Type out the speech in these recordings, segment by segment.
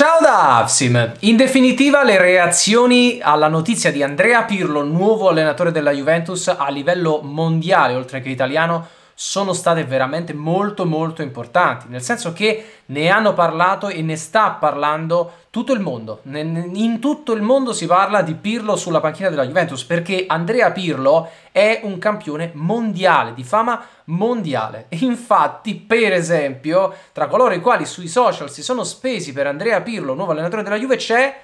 Ciao da Avsim! In definitiva le reazioni alla notizia di Andrea Pirlo, nuovo allenatore della Juventus a livello mondiale oltre che italiano, sono state veramente molto molto importanti, nel senso che ne hanno parlato e ne sta parlando tutto il mondo. In tutto il mondo si parla di Pirlo sulla panchina della Juventus perché Andrea Pirlo è un campione mondiale, di fama mondiale. Infatti, per esempio, tra coloro i quali sui social si sono spesi per Andrea Pirlo, nuovo allenatore della Juve, c'è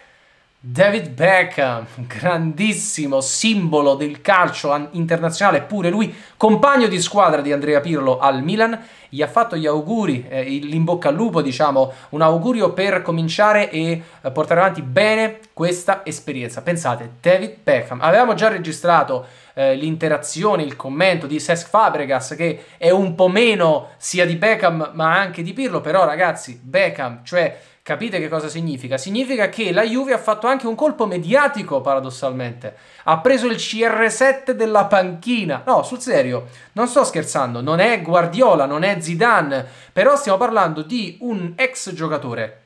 David Beckham, grandissimo simbolo del calcio internazionale, pure lui, compagno di squadra di Andrea Pirlo al Milan, gli ha fatto gli auguri, eh, l'in al lupo, diciamo, un augurio per cominciare e eh, portare avanti bene questa esperienza. Pensate, David Beckham, avevamo già registrato eh, l'interazione, il commento di Cesc Fabregas che è un po' meno sia di Beckham ma anche di Pirlo, però ragazzi, Beckham, cioè Capite che cosa significa? Significa che la Juve ha fatto anche un colpo mediatico, paradossalmente. Ha preso il CR7 della panchina. No, sul serio, non sto scherzando, non è Guardiola, non è Zidane, però stiamo parlando di un ex giocatore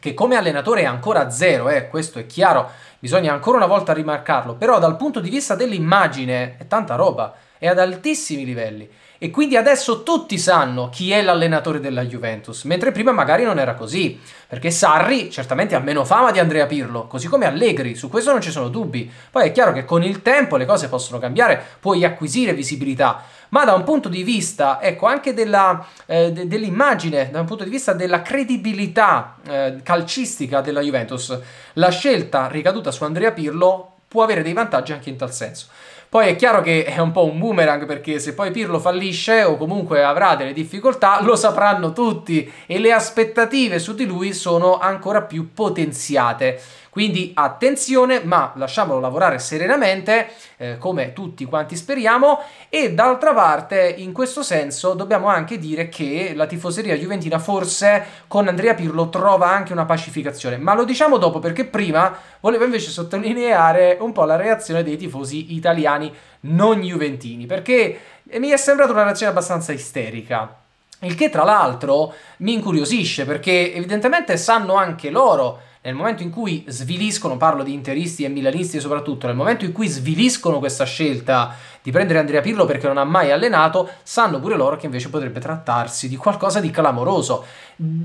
che come allenatore è ancora zero, eh, questo è chiaro, bisogna ancora una volta rimarcarlo, però dal punto di vista dell'immagine è tanta roba, è ad altissimi livelli. E quindi adesso tutti sanno chi è l'allenatore della Juventus, mentre prima magari non era così, perché Sarri certamente ha meno fama di Andrea Pirlo, così come Allegri, su questo non ci sono dubbi. Poi è chiaro che con il tempo le cose possono cambiare, puoi acquisire visibilità, ma da un punto di vista, ecco, anche eh, de- dell'immagine, da un punto di vista della credibilità eh, calcistica della Juventus, la scelta ricaduta su Andrea Pirlo può avere dei vantaggi anche in tal senso. Poi è chiaro che è un po' un boomerang perché se poi Pirlo fallisce o comunque avrà delle difficoltà lo sapranno tutti e le aspettative su di lui sono ancora più potenziate. Quindi attenzione, ma lasciamolo lavorare serenamente, eh, come tutti quanti speriamo, e d'altra parte, in questo senso, dobbiamo anche dire che la tifoseria juventina forse con Andrea Pirlo trova anche una pacificazione, ma lo diciamo dopo perché prima volevo invece sottolineare un po' la reazione dei tifosi italiani non juventini, perché mi è sembrata una reazione abbastanza isterica. Il che tra l'altro mi incuriosisce perché evidentemente sanno anche loro nel momento in cui sviliscono, parlo di interisti e milanisti soprattutto, nel momento in cui sviliscono questa scelta di prendere Andrea Pirlo perché non ha mai allenato, sanno pure loro che invece potrebbe trattarsi di qualcosa di clamoroso.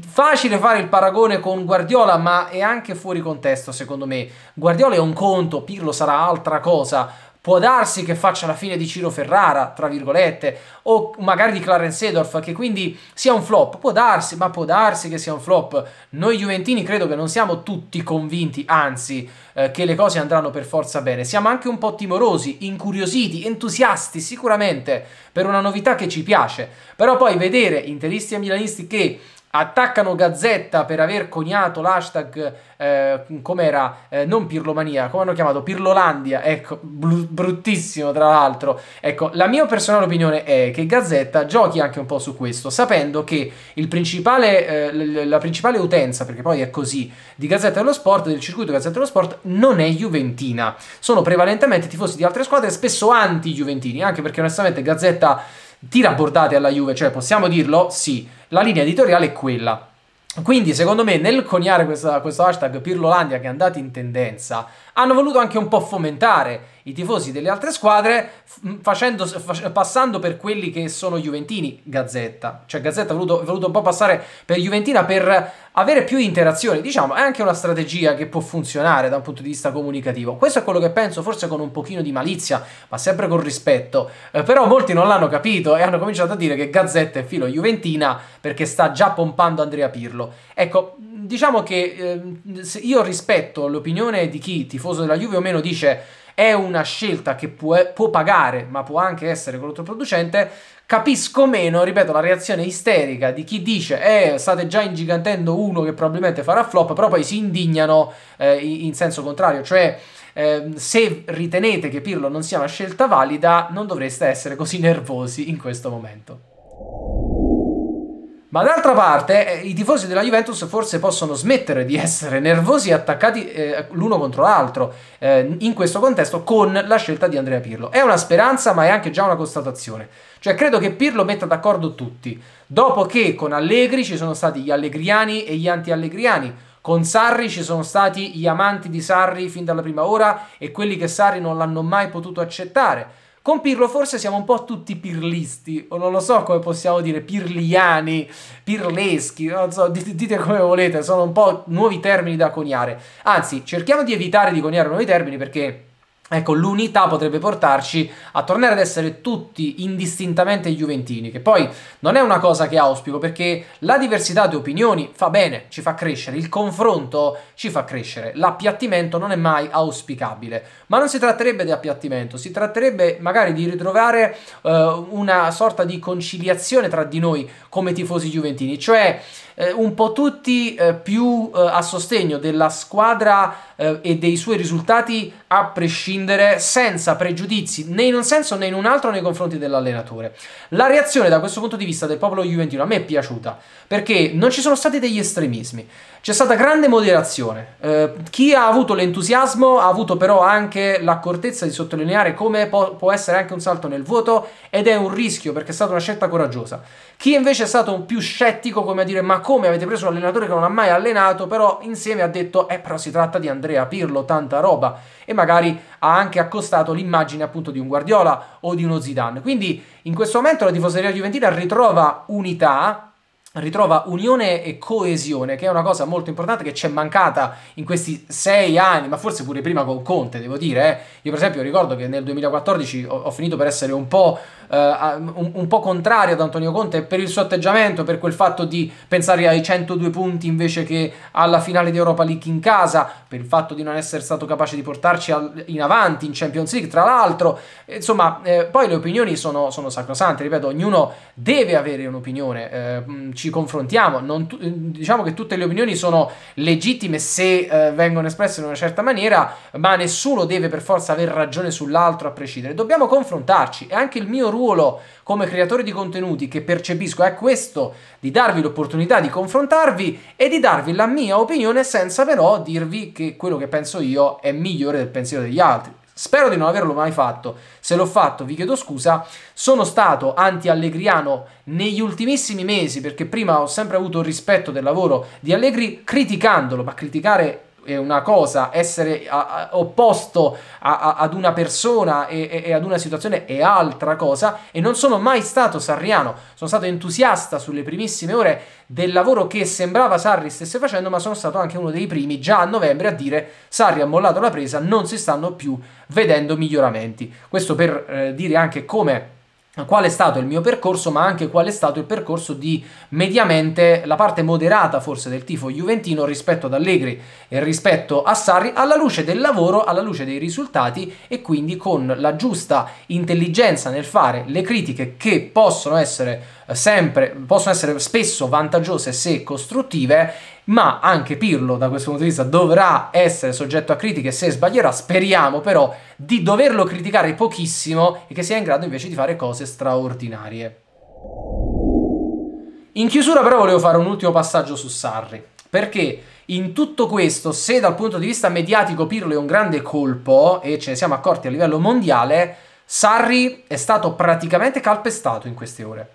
Facile fare il paragone con Guardiola, ma è anche fuori contesto secondo me. Guardiola è un conto, Pirlo sarà altra cosa Può darsi che faccia la fine di Ciro Ferrara, tra virgolette, o magari di Clarence Sedorf, che quindi sia un flop. Può darsi, ma può darsi che sia un flop. Noi Juventini credo che non siamo tutti convinti, anzi, eh, che le cose andranno per forza bene. Siamo anche un po' timorosi, incuriositi, entusiasti sicuramente per una novità che ci piace. Però poi vedere interisti e milanisti che attaccano Gazzetta per aver coniato l'hashtag eh, com'era eh, non Pirlomania come hanno chiamato? Pirlolandia. Ecco br- bruttissimo tra l'altro. Ecco la mia personale opinione è che Gazzetta giochi anche un po' su questo sapendo che principale, eh, la principale utenza perché poi è così di Gazzetta dello Sport del circuito Gazzetta dello Sport non è Juventina. Sono prevalentemente tifosi di altre squadre spesso anti-Juventini anche perché onestamente Gazzetta tira bordate alla Juve, cioè possiamo dirlo? Sì, la linea editoriale è quella. Quindi, secondo me, nel coniare questa, questo hashtag Pirlolandia che è andato in tendenza, hanno voluto anche un po' fomentare i tifosi delle altre squadre facendo, fac- passando per quelli che sono Juventini, Gazzetta. Cioè Gazzetta ha voluto, voluto, un po' passare per Juventina per avere più interazioni. Diciamo, è anche una strategia che può funzionare da un punto di vista comunicativo. Questo è quello che penso, forse con un pochino di malizia, ma sempre con rispetto. Eh, però molti non l'hanno capito e hanno cominciato a dire che Gazzetta è filo Juventina perché sta già pompando Andrea Pirlo. Ecco, diciamo che eh, io rispetto l'opinione di chi, tifoso della Juve o meno, dice è una scelta che può, può pagare, ma può anche essere controproducente, capisco meno, ripeto, la reazione isterica di chi dice eh, state già ingigantendo uno che probabilmente farà flop, però poi si indignano eh, in senso contrario, cioè eh, se ritenete che Pirlo non sia una scelta valida, non dovreste essere così nervosi in questo momento. Ma d'altra parte, eh, i tifosi della Juventus forse possono smettere di essere nervosi e attaccati eh, l'uno contro l'altro eh, in questo contesto con la scelta di Andrea Pirlo. È una speranza, ma è anche già una constatazione. Cioè, credo che Pirlo metta d'accordo tutti. Dopo che con Allegri ci sono stati gli allegriani e gli anti-allegriani, Con Sarri ci sono stati gli amanti di Sarri fin dalla prima ora e quelli che Sarri non l'hanno mai potuto accettare. Con Pirlo forse siamo un po' tutti pirlisti, o non lo so come possiamo dire, pirliani, pirleschi, non so, dite come volete, sono un po' nuovi termini da coniare. Anzi, cerchiamo di evitare di coniare nuovi termini perché Ecco, l'unità potrebbe portarci a tornare ad essere tutti indistintamente juventini, che poi non è una cosa che auspico perché la diversità di opinioni fa bene, ci fa crescere, il confronto ci fa crescere, l'appiattimento non è mai auspicabile, ma non si tratterebbe di appiattimento, si tratterebbe magari di ritrovare uh, una sorta di conciliazione tra di noi come tifosi juventini, cioè eh, un po' tutti eh, più eh, a sostegno della squadra eh, e dei suoi risultati a prescindere, senza pregiudizi né in un senso né in un altro nei confronti dell'allenatore. La reazione da questo punto di vista del popolo juventino a me è piaciuta perché non ci sono stati degli estremismi. C'è stata grande moderazione. Eh, chi ha avuto l'entusiasmo ha avuto però anche l'accortezza di sottolineare come po- può essere anche un salto nel vuoto ed è un rischio perché è stata una scelta coraggiosa. Chi invece è stato più scettico, come a dire ma come avete preso un allenatore che non ha mai allenato, però insieme ha detto eh però si tratta di Andrea Pirlo, tanta roba e magari ha anche accostato l'immagine appunto di un Guardiola o di uno Zidane. Quindi in questo momento la tifoseria juventina ritrova unità ritrova unione e coesione, che è una cosa molto importante che ci è mancata in questi sei anni, ma forse pure prima con Conte, devo dire. Eh. Io, per esempio, ricordo che nel 2014 ho, ho finito per essere un po', eh, un, un po', contrario ad Antonio Conte per il suo atteggiamento, per quel fatto di pensare ai 102 punti invece che alla finale di Europa League in casa, per il fatto di non essere stato capace di portarci al, in avanti in Champions League, tra l'altro. Insomma, eh, poi le opinioni sono, sono sacrosante, ripeto, ognuno deve avere un'opinione eh, ci confrontiamo. Tu, diciamo che tutte le opinioni sono legittime se eh, vengono espresse in una certa maniera, ma nessuno deve per forza aver ragione sull'altro a prescindere. Dobbiamo confrontarci e anche il mio ruolo come creatore di contenuti che percepisco è questo, di darvi l'opportunità di confrontarvi e di darvi la mia opinione senza però dirvi che quello che penso io è migliore del pensiero degli altri. Spero di non averlo mai fatto. Se l'ho fatto, vi chiedo scusa. Sono stato anti-allegriano negli ultimissimi mesi perché prima ho sempre avuto rispetto del lavoro di Allegri criticandolo, ma criticare una cosa, essere a, a, opposto a, ad una persona e, e, ad una situazione è altra cosa e non sono mai stato sarriano, sono stato entusiasta sulle primissime ore del lavoro che sembrava Sarri stesse facendo, ma sono stato anche uno dei primi già a novembre a dire Sarri ha mollato la presa, non si stanno più vedendo miglioramenti. Questo per eh, dire anche come qual è stato il mio percorso, ma anche qual è stato il percorso di mediamente la parte moderata forse del tifo juventino rispetto ad Allegri e rispetto a Sarri, alla luce del lavoro, alla luce dei risultati e quindi con la giusta intelligenza nel fare le critiche che possono essere eh, sempre, possono essere spesso vantaggiose se costruttive ma anche Pirlo da questo punto di vista dovrà essere soggetto a critiche se sbaglierà, speriamo però di doverlo criticare pochissimo e che sia in grado invece di fare cose straordinarie. In chiusura però volevo fare un ultimo passaggio su Sarri, perché in tutto questo, se dal punto di vista mediatico Pirlo è un grande colpo e ce ne siamo accorti a livello mondiale, Sarri è stato praticamente calpestato in queste ore.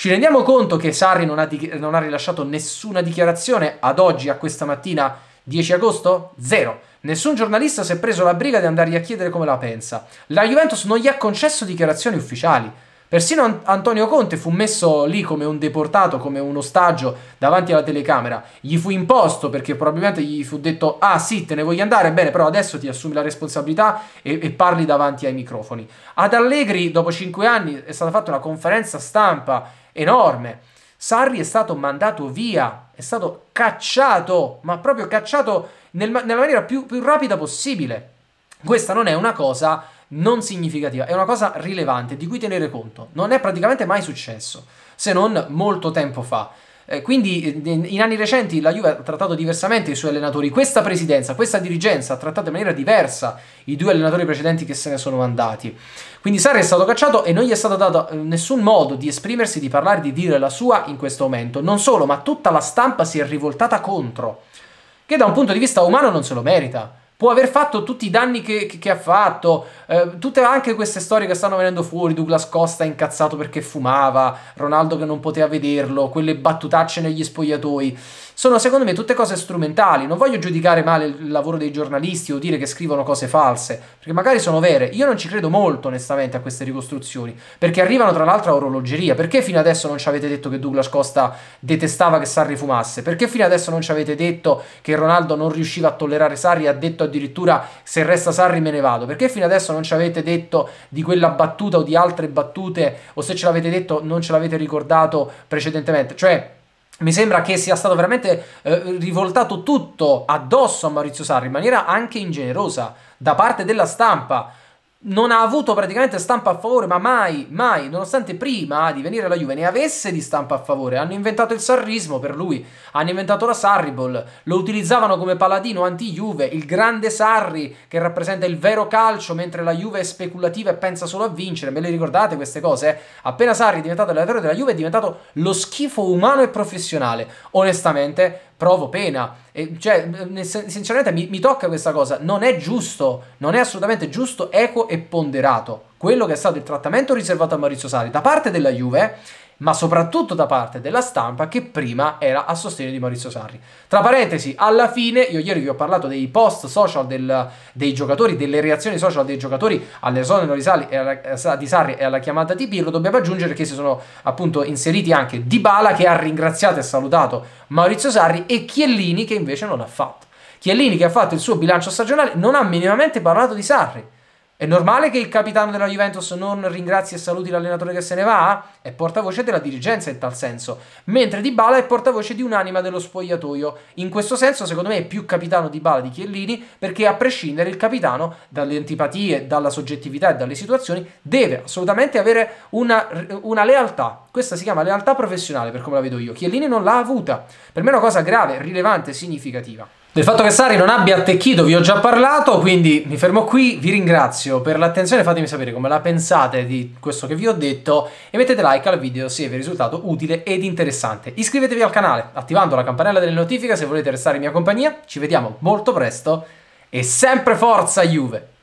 Ci rendiamo conto che Sarri non ha, di- non ha rilasciato nessuna dichiarazione ad oggi, a questa mattina, 10 agosto? Zero. Nessun giornalista si è preso la briga di andargli a chiedere come la pensa. La Juventus non gli ha concesso dichiarazioni ufficiali. Persino Antonio Conte fu messo lì come un deportato, come un ostaggio davanti alla telecamera. Gli fu imposto perché probabilmente gli fu detto: Ah, sì, te ne voglio andare, bene, però adesso ti assumi la responsabilità e, e parli davanti ai microfoni. Ad Allegri, dopo cinque anni, è stata fatta una conferenza stampa enorme. Sarri è stato mandato via, è stato cacciato, ma proprio cacciato nel, nella maniera più, più rapida possibile. Questa non è una cosa non significativa, è una cosa rilevante di cui tenere conto. Non è praticamente mai successo, se non molto tempo fa. Eh, quindi in anni recenti la Juve ha trattato diversamente i suoi allenatori, questa presidenza, questa dirigenza ha trattato in maniera diversa i due allenatori precedenti che se ne sono andati. Quindi Sarri è stato cacciato e non gli è stato dato eh, nessun modo di esprimersi, di parlare, di dire la sua in questo momento. Non solo, ma tutta la stampa si è rivoltata contro, che da un punto di vista umano non se lo merita può aver fatto tutti i danni che, che, che ha fatto, eh, tutte anche queste storie che stanno venendo fuori, Douglas Costa incazzato perché fumava, Ronaldo che non poteva vederlo, quelle battutacce negli spogliatoi. Sono secondo me tutte cose strumentali. Non voglio giudicare male il lavoro dei giornalisti o dire che scrivono cose false, perché magari sono vere. Io non ci credo molto, onestamente, a queste ricostruzioni, perché arrivano tra l'altro a orologeria. Perché fino adesso non ci avete detto che Douglas Costa detestava che Sarri fumasse? Perché fino adesso non ci avete detto che Ronaldo non riusciva a tollerare Sarri e ha detto addirittura se resta Sarri me ne vado? Perché fino adesso non ci avete detto di quella battuta o di altre battute, o se ce l'avete detto non ce l'avete ricordato precedentemente? Cioè mi sembra che sia stato veramente eh, rivoltato tutto addosso a Maurizio Sarri in maniera anche ingenerosa da parte della stampa non ha avuto praticamente stampa a favore, ma mai, mai, nonostante prima di venire alla Juve ne avesse di stampa a favore. Hanno inventato il sarrismo per lui, hanno inventato la Sarriball, lo utilizzavano come paladino anti-Juve, il grande Sarri che rappresenta il vero calcio, mentre la Juve è speculativa e pensa solo a vincere. Me le ricordate queste cose? Appena Sarri è diventato allenatore della Juve è diventato lo schifo umano e professionale. Onestamente, provo pena. E, cioè, sinceramente mi, mi, tocca questa cosa. Non è giusto, non è assolutamente giusto, equo e ponderato quello che è stato il trattamento riservato a Maurizio Sari da parte della Juve ma soprattutto da parte della stampa che prima era a sostegno di Maurizio Sarri. Tra parentesi, alla fine, io ieri vi ho parlato dei post social del, dei giocatori, delle reazioni social dei giocatori all'esonero di, eh, di Sarri e alla chiamata di Pirlo, dobbiamo aggiungere che si sono appunto inseriti anche Dybala che ha ringraziato e salutato Maurizio Sarri e Chiellini che invece non l'ha fatto. Chiellini che ha fatto il suo bilancio stagionale non ha minimamente parlato di Sarri è normale che il capitano della Juventus non ringrazi e saluti l'allenatore che se ne va? È portavoce della dirigenza in tal senso, mentre Dybala è portavoce di un'anima dello spogliatoio. In questo senso, secondo me, è più capitano Dybala di Chiellini, perché a prescindere il capitano dalle antipatie, dalla soggettività e dalle situazioni deve assolutamente avere una, una lealtà. Questa si chiama lealtà professionale, per come la vedo io. Chiellini non l'ha avuta. Per me è una cosa grave, rilevante, significativa. Del fatto che Sari non abbia attecchito vi ho già parlato, quindi mi fermo qui, vi ringrazio per l'attenzione, fatemi sapere come la pensate di questo che vi ho detto e mettete like al video se vi è risultato utile ed interessante. Iscrivetevi al canale attivando la campanella delle notifiche se volete restare in mia compagnia, ci vediamo molto presto e sempre forza Juve!